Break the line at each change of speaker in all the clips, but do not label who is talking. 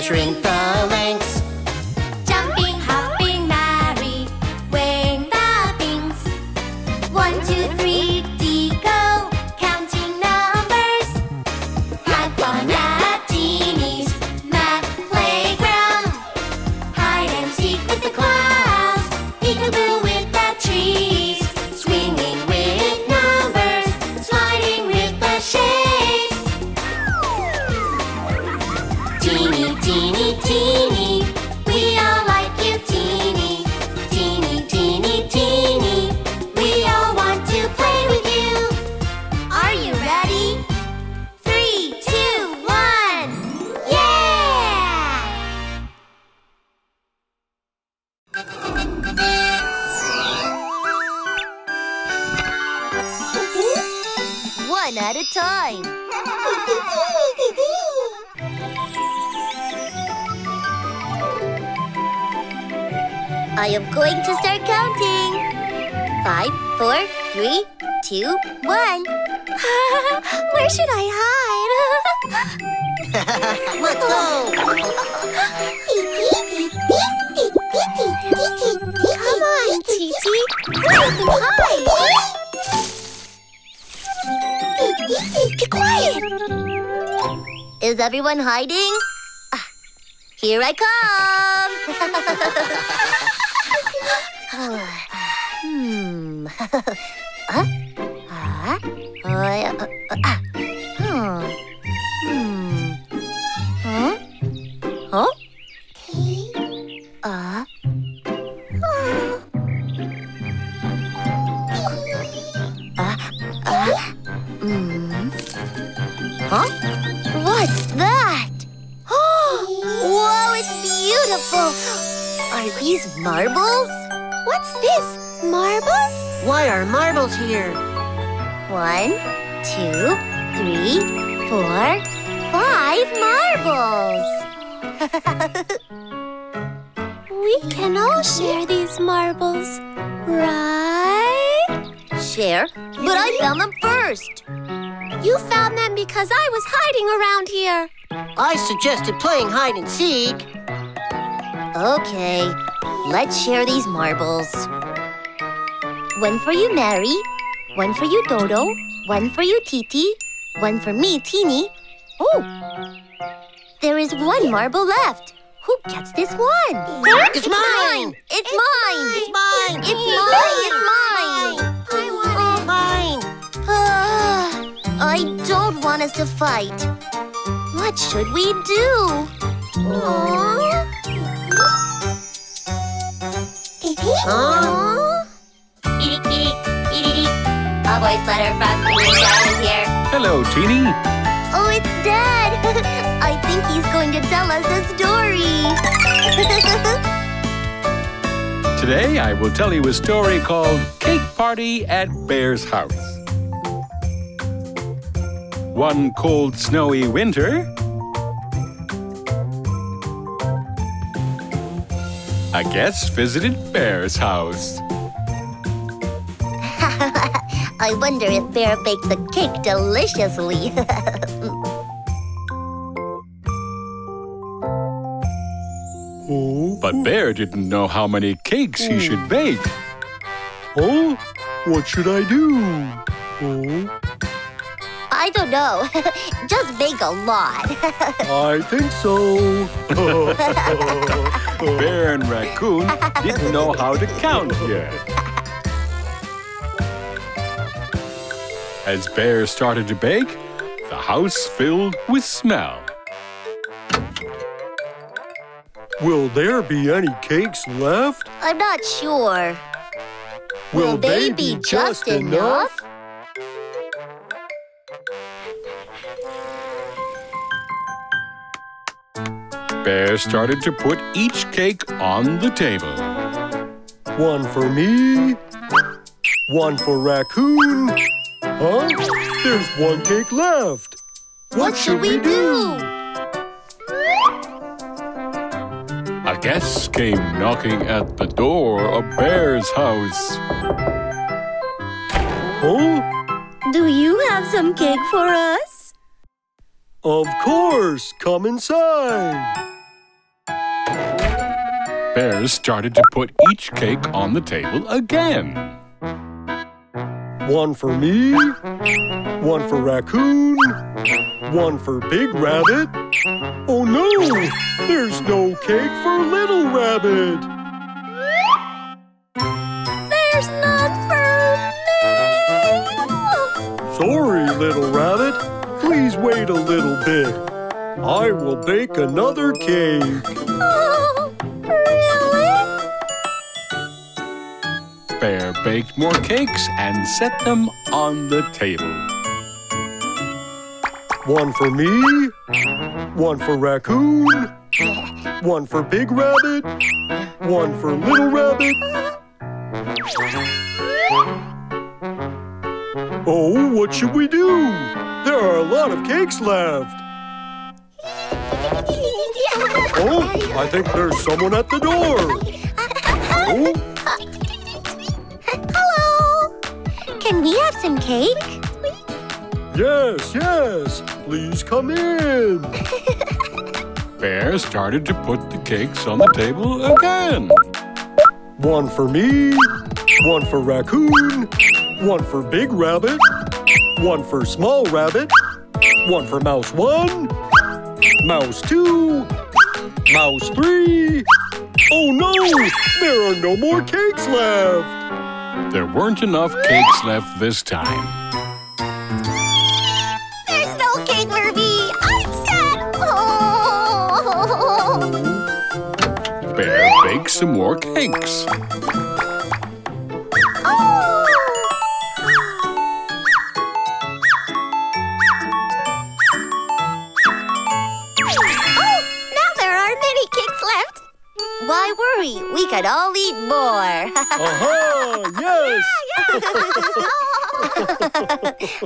measuring time. I am going to start counting. Five, four, three, two, one. Where should I hide?
Let's go!
Come on, Titi. Is everyone hiding? Ah, Here I come. hmm. Huh? Uh, uh, uh, ah. Hmm. Hmm. Huh? Uh. Uh, uh, Are these marbles? What's this? Marbles?
Why are marbles here?
One, two, three, four, five marbles! we can all share these marbles, right? Share? But I found them first. You found them because I was hiding around here.
I suggested playing hide and seek.
Okay, let's share these marbles. One for you, Mary. One for you, Dodo. One for you, Titi. One for me, Tini. Oh, there is one marble left. Who gets this one?
It's mine!
It's mine!
It's mine!
It's mine! It's mine!
I want it! Mine!
Ah, I don't want us to fight. What should we do? Aww.
Huh?
Eek, eek, eek, eek. A voice letter from here.
Hello, Tini.
Oh, it's Dad. I think he's going to tell us a story.
Today I will tell you a story called Cake Party at Bear's House. One cold, snowy winter, a guest visited Bear's house.
I wonder if Bear baked the cake deliciously.
Oh,
But Bear didn't know how many cakes he should bake.
oh, what should I do? Oh,
I don't know. Just bake a lot.
I think so.
Bear and Raccoon didn't know how to count yet. As Bear started to bake, the house filled with smell.
Will there be any cakes left?
I'm not sure.
Will they be just enough?
Bear started to put each cake on the table.
One for me, one for Raccoon. Huh? There's one cake left.
What should we do?
A guest came knocking at the door of Bear's house.
Huh?
Do you have some cake for us?
Of course. Come inside.
Bears started to put each cake on the table again.
One for me, one for Raccoon, one for Big Rabbit. Oh no! There's no cake for Little Rabbit.
There's none for me.
Sorry, Little Rabbit. Please wait a little bit. I will bake another cake.
Oh, really?
Bear baked more cakes and set them on the table.
One for me, one for Raccoon, one for Big Rabbit, one for Little Rabbit. Oh, what should we do? There are a lot of cakes left. Oh, I think there's someone at the door. Oh,
Hello. Can we have some cake?
yes, yes. Please come in.
Bear started to put the cakes on the table again.
One for me, one for Raccoon, one for Big Rabbit, one for Small Rabbit, one for Mouse 1, Mouse 2, Mouse 3. Oh no! There are no more cakes left!
There weren't enough cakes left this time.
There's no cake for me. I'm sad. Oh.
Bear baked some more cakes.
Why? We could all eat more.
Aha! Yes!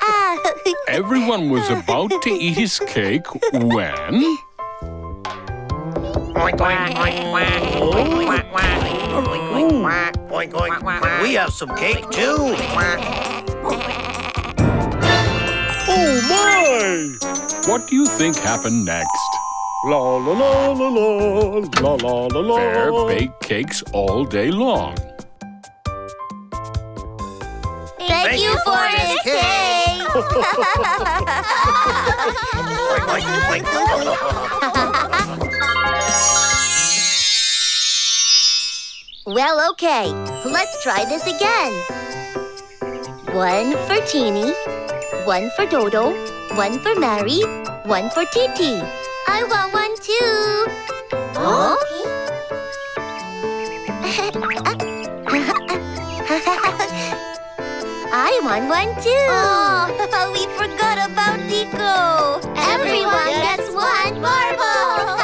Ah,
Everyone was about to eat his cake when.
Can we have some cake too?
Oh my!
What do you think happened next?
La la la la la la la la la.
Bear baked cakes all day long.
thank, you for this cake. well, okay. Let's try this again. One for Tini, one for Dodo, one for Mary, one for Titi. I want one too. Huh? I want one too. Oh, we forgot about Nico. Everyone gets one marble.